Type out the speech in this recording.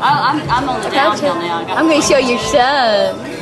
I'm, I'm on the downhill now. I got I'm going to show your son.